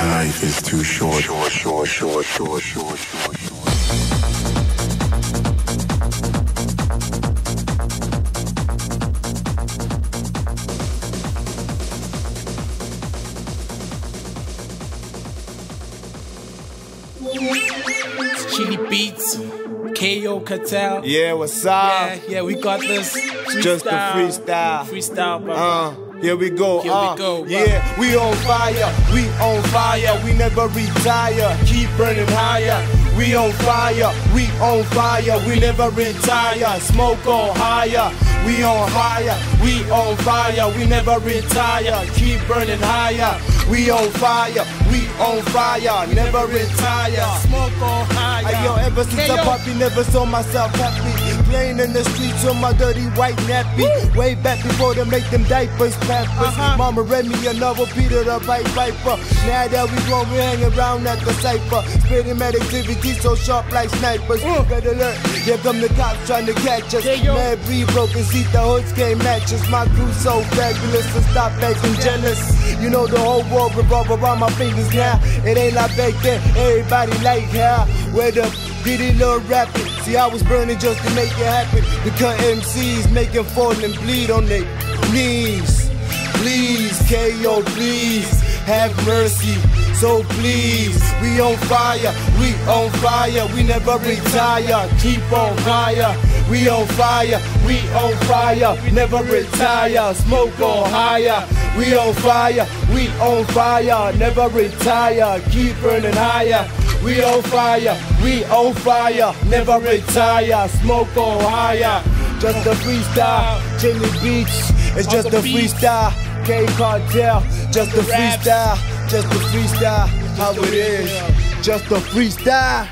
Life is too short, short, short, short, short, short, short, short. It's Chili Beats, KO Kartel. Yeah, what's up? yeah, yeah, we got this. Just the freestyle. Freestyle, bro. Uh, here we go. Here we uh, go, bro. Yeah, we on fire. We on fire. We never retire. Keep burning higher. We on fire. We on fire. We never retire. Smoke on higher. We on higher. We on fire. We never retire. Keep burning higher. We on fire. We on fire. Never retire. Smoke on high. Hey, yo, ever since I poppy, never saw myself happy. Playing in the streets on my dirty white nappy. Way back before they make them diapers pampers. Uh-huh. Mama read me another Peter the Pipe Viper. Now that we grown, we hang around at the cipher. Spitting mad activity so sharp like snipers. Uh. Better alert, here come the cops trying to catch us. Yo. Mad breed broken seat, the hoods can't match us. My crew so fabulous, so stop acting jealous. You know the whole world revolve around my fingers now. It ain't like back then, everybody like how. Where the did it little rapping? See, I was burning just to make it happen. The cut MCs make them fall and bleed on their knees. Please, KO, please, have mercy. So please, we on fire, we on fire, we never retire. Keep on fire, we on fire, we on fire, never retire. Smoke on higher, we on fire, we on fire, never retire. Keep burning higher. We on fire, we on fire, never retire. Smoke on higher. Just a freestyle, Jimmy Beats. It's just the a freestyle. K Kartel, just a freestyle, just a freestyle. How it is, just a freestyle.